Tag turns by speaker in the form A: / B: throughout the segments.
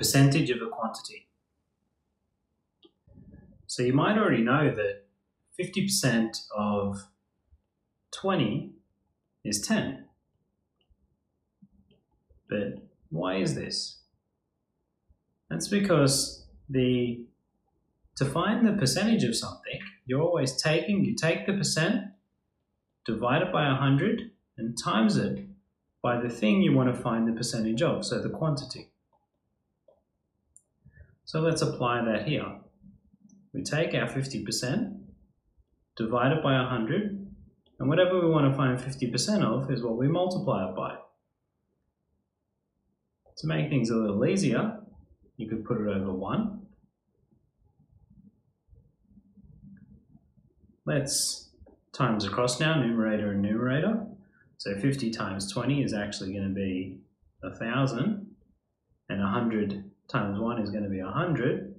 A: percentage of a quantity. So you might already know that 50% of 20 is 10. But why is this? That's because the to find the percentage of something, you're always taking, you take the percent, divide it by 100, and times it by the thing you want to find the percentage of, so the quantity. So let's apply that here. We take our 50%, divide it by 100, and whatever we want to find 50% of is what we multiply it by. To make things a little easier, you could put it over 1. Let's times across now, numerator and numerator. So 50 times 20 is actually going to be 1,000, and 100 times 1 is going to be 100,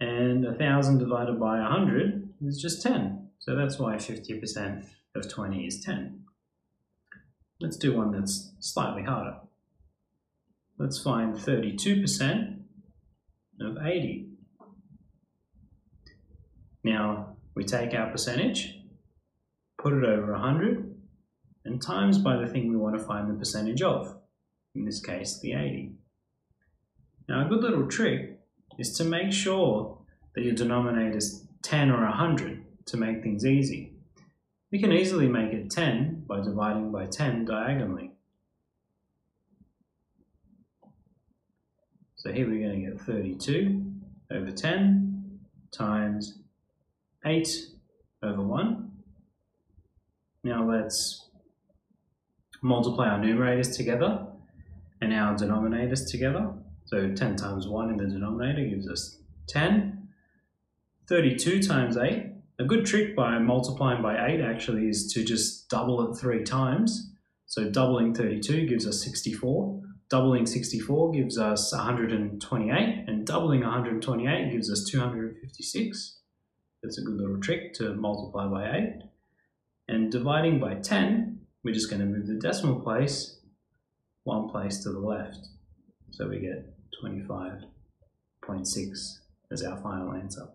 A: and 1,000 divided by 100 is just 10. So that's why 50% of 20 is 10. Let's do one that's slightly harder. Let's find 32% of 80. Now, we take our percentage, put it over 100, and times by the thing we want to find the percentage of, in this case, the 80. Now, a good little trick is to make sure that your denominator is 10 or 100 to make things easy. We can easily make it 10 by dividing by 10 diagonally. So here we're going to get 32 over 10 times 8 over 1. Now let's multiply our numerators together and our denominators together. So 10 times 1 in the denominator gives us 10. 32 times 8. A good trick by multiplying by 8 actually is to just double it three times. So doubling 32 gives us 64. Doubling 64 gives us 128, and doubling 128 gives us 256. That's a good little trick to multiply by 8. And dividing by 10, we're just going to move the decimal place one place to the left. So we get 25.6 as our final answer.